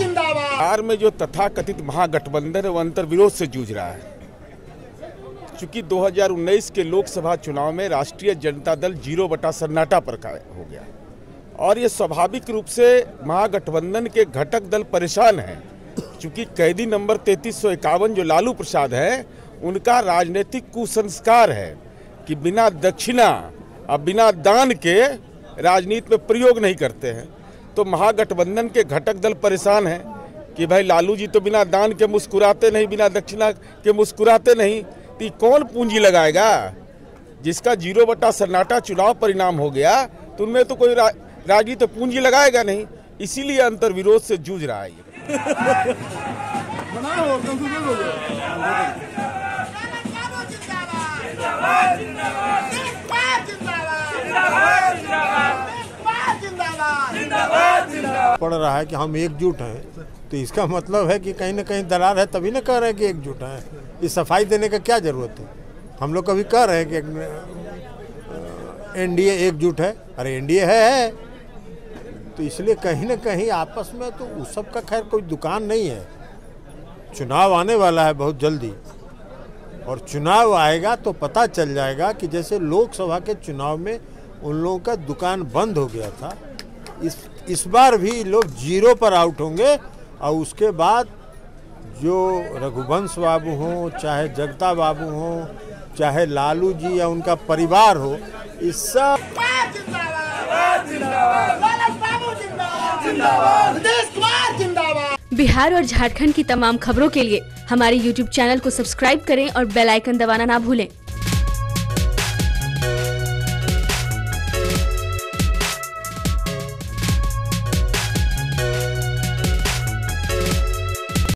बिहार में जो तथाकथित महागठबंधन है, वो अंतर विरोध से जूझ रहा है। चूँकि 2019 के लोकसभा चुनाव में राष्ट्रीय जनता दल ज़ीरो बटा सन्नाटा पर हो गया। और ये स्वाभाविक रूप से महागठबंधन के घटक दल परेशान हैं। चूँकि कैदी नंबर तैतीस जो लालू प्रसाद है, उनका राजनीतिक कुसंस्कार है कि बिना दक्षिणा और बिना दान के राजनीति में प्रयोग नहीं करते हैं। तो महागठबंधन के घटक दल परेशान हैं कि भाई लालू जी तो बिना दान के मुस्कुराते नहीं बिना दक्षिणा के मुस्कुराते नहीं तो कौन पूंजी लगाएगा? जिसका ज़ीरो बटा सन्नाटा चुनाव परिणाम हो गया तो उनमें तो कोई रा, राज़ी तो पूंजी लगाएगा नहीं। इसीलिए अंतर विरोध से जूझ रहा है ये। पड़ रहा है कि हम एकजुट हैं। तो इसका मतलब है कि कहीं ना कहीं दरार है तभी ना कह रहे हैं कि एकजुट हैं। इस सफ़ाई देने का क्या ज़रूरत है? हम लोग कभी कह रहे हैं कि एन एनडीए एकजुट है। अरे एनडीए है, है। तो इसलिए कहीं ना कहीं आपस में तो उस सब का खैर कोई दुकान नहीं है। चुनाव आने वाला है बहुत जल्दी। और चुनाव आएगा तो पता चल जाएगा कि जैसे लोकसभा के चुनाव में उन लोगों का दुकान बंद हो गया था इस इस बार भी लोग ज़ीरो पर आउट होंगे और उसके बाद जो रघुवंश बाबू हों, चाहे जगता बाबू हों, चाहे लालू जी या उनका परिवार हो, इस सब बिहार और झारखंड की तमाम खबरों के लिए हमारे YouTube चैनल को सब्सक्राइब करें और बेल आइकन दबाना ना भूलें।